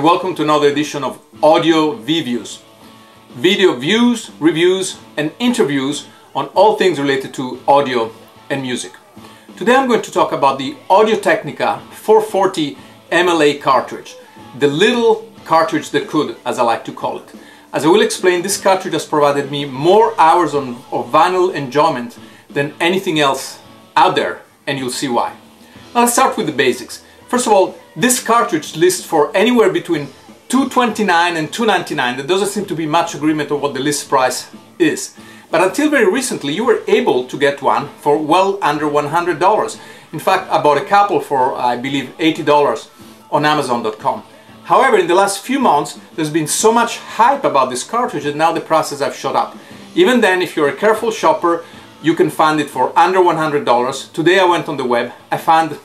and welcome to another edition of Audio VeeViews. Video views, reviews and interviews on all things related to audio and music. Today I'm going to talk about the Audio-Technica 440 MLA cartridge, the little cartridge that could, as I like to call it. As I will explain, this cartridge has provided me more hours on, of vinyl enjoyment than anything else out there, and you'll see why. Now let's start with the basics. First of all, this cartridge lists for anywhere between 229 and 299. There doesn't seem to be much agreement on what the list price is. But until very recently, you were able to get one for well under $100. In fact, I bought a couple for, I believe, $80 on Amazon.com. However, in the last few months, there's been so much hype about this cartridge that now the prices have shot up. Even then, if you're a careful shopper, you can find it for under $100. Today I went on the web, I found,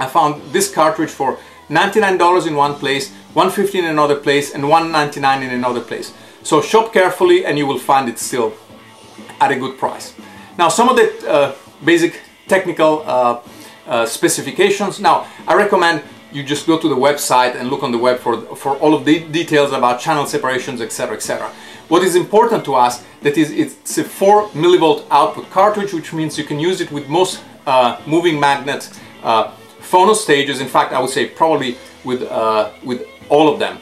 I found this cartridge for $99 in one place, 150 in another place, and 199 in another place. So shop carefully and you will find it still at a good price. Now some of the uh, basic technical uh, uh, specifications. Now I recommend you just go to the website and look on the web for, for all of the details about channel separations, etc, etc. What is important to us that is it's a 4 millivolt output cartridge, which means you can use it with most uh, moving magnets uh, phono stages. In fact, I would say probably with, uh, with all of them.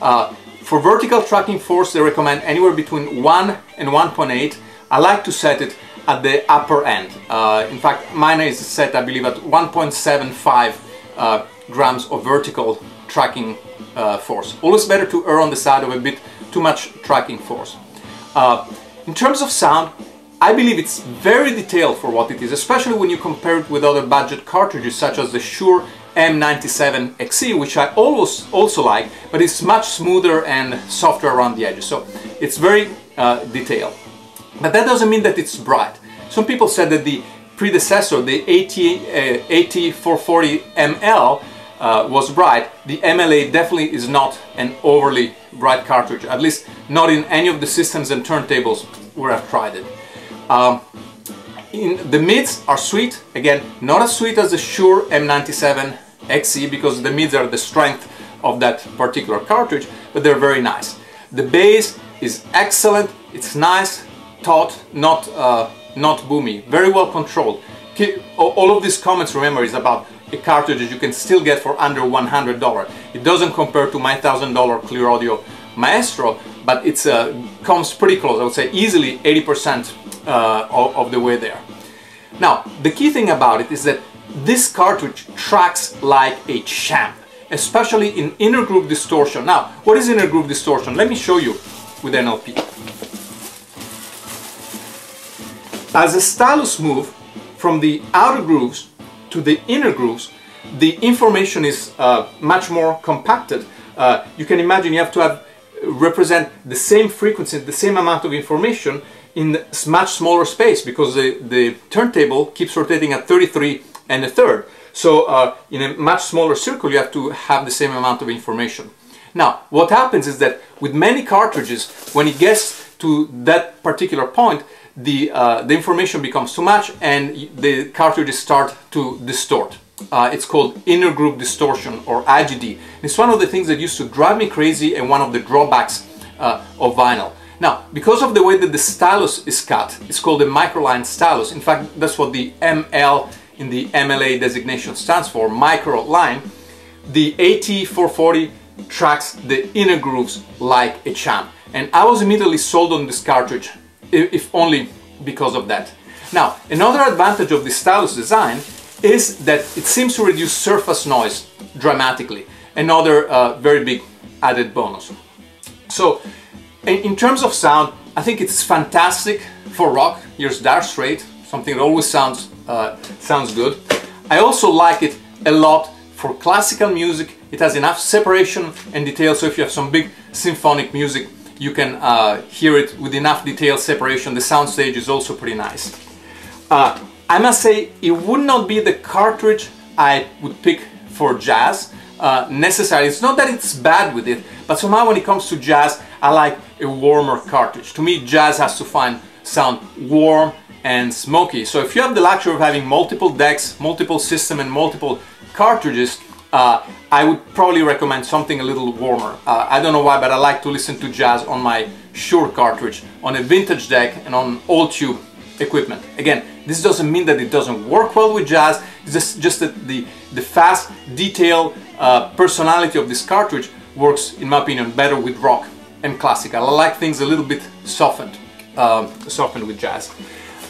Uh, for vertical tracking force, they recommend anywhere between 1 and 1.8. I like to set it at the upper end. Uh, in fact, mine is set, I believe, at 1.75 uh, grams of vertical tracking force. Always better to err on the side of a bit too much tracking force. Uh, in terms of sound, I believe it's very detailed for what it is, especially when you compare it with other budget cartridges such as the Shure M97XE, which I always also like, but it's much smoother and softer around the edges. So it's very uh, detailed. But that doesn't mean that it's bright. Some people said that the predecessor, the AT, uh, AT440ML, uh, was bright, the MLA definitely is not an overly bright cartridge, at least not in any of the systems and turntables where I've tried it. Um, in, the mids are sweet, again, not as sweet as the Shure M97 XE because the mids are the strength of that particular cartridge, but they're very nice. The bass is excellent, it's nice, taut, not, uh, not boomy, very well controlled. All of these comments, remember, is about a cartridge that you can still get for under $100. It doesn't compare to my $1,000 Clearaudio Maestro, but it uh, comes pretty close. I would say easily 80% uh, of, of the way there. Now, the key thing about it is that this cartridge tracks like a champ, especially in inner groove distortion. Now, what is inner groove distortion? Let me show you with an LP. As the stylus move from the outer grooves to the inner grooves, the information is uh, much more compacted. Uh, you can imagine you have to have represent the same frequency, the same amount of information in much smaller space because the, the turntable keeps rotating at 33 and a third. So uh, in a much smaller circle you have to have the same amount of information. Now what happens is that with many cartridges when it gets to that particular point the, uh, the information becomes too much and the cartridges start to distort. Uh, it's called inner groove distortion or IGD. It's one of the things that used to drive me crazy and one of the drawbacks uh, of vinyl. Now, because of the way that the stylus is cut, it's called a microline stylus. In fact, that's what the ML in the MLA designation stands for, micro line. The AT440 tracks the inner grooves like a champ. And I was immediately sold on this cartridge if only because of that. Now, another advantage of the stylus design is that it seems to reduce surface noise dramatically. Another uh, very big added bonus. So, in, terms of sound, I think it's fantastic for rock. Here's Dire Straits, something that always sounds, uh, sounds good. I also like it a lot for classical music. It has enough separation and detail, so if you have some big symphonic music, you can uh, hear it with enough detail separation. The soundstage is also pretty nice. Uh, I must say it would not be the cartridge I would pick for jazz uh, necessarily. It's not that it's bad with it, but somehow when it comes to jazz, I like a warmer cartridge. To me, jazz has to find sound warm and smoky. So if you have the luxury of having multiple decks, multiple system and multiple cartridges, uh, I would probably recommend something a little warmer. Uh, I don't know why, but I like to listen to jazz on my Shure cartridge, on a vintage deck and on old tube equipment. Again, this doesn't mean that it doesn't work well with jazz, it's just, just that the, the fast, detailed uh, personality of this cartridge works, in my opinion, better with rock and classical. I like things a little bit softened, uh, softened with jazz.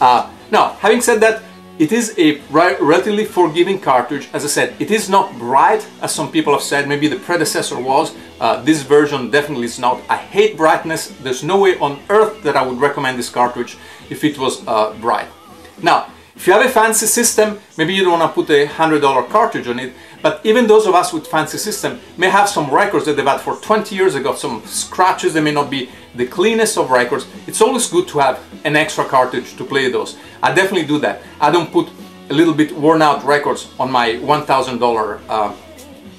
Uh, now, having said that, it is a relatively forgiving cartridge. As I said, it is not bright, as some people have said. Maybe the predecessor was. Uh, this version definitely is not. I hate brightness. There's no way on earth that I would recommend this cartridge if it was uh, bright. Now, if you have a fancy system, maybe you don't want to put a $100 cartridge on it, but even those of us with fancy system may have some records that they've had for 20 years, they got some scratches, they may not be the cleanest of records. It's always good to have an extra cartridge to play those. I definitely do that. I don't put a little bit worn out records on my $1,000 uh,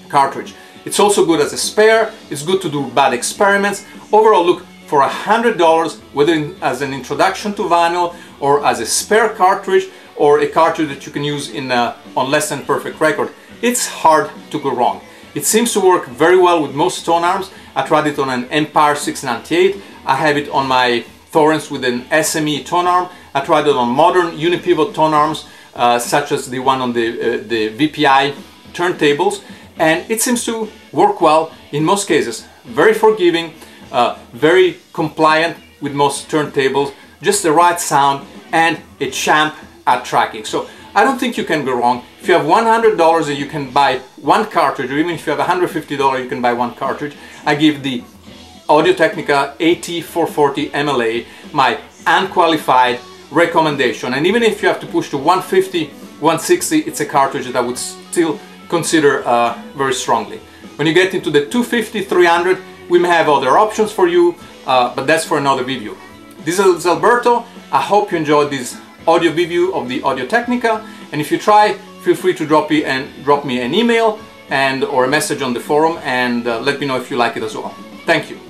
cartridge. It's also good as a spare, it's good to do bad experiments. Overall, look, for $100, whether as an introduction to vinyl or as a spare cartridge or a cartridge that you can use in a, on less than perfect record, it's hard to go wrong. It seems to work very well with most tone arms. I tried it on an Empire 698. I have it on my Thorens with an SME tone arm. I tried it on modern unipivot tone arms, uh, such as the one on the, uh, the VPI turntables, and it seems to work well in most cases. Very forgiving, uh, very compliant with most turntables, just the right sound and a champ at tracking. So I don't think you can go wrong. If you have $100 and you can buy one cartridge, or even if you have $150 you can buy one cartridge, I give the Audio-Technica AT440 MLA my unqualified recommendation. And even if you have to push to 150, 160, it's a cartridge that I would still consider uh, very strongly. When you get into the 250, 300, we may have other options for you, uh, but that's for another video. This is Alberto. I hope you enjoyed this audio review of the Audio Technica. And if you try, feel free to drop me, and drop me an email and or a message on the forum and uh, let me know if you like it as well. Thank you.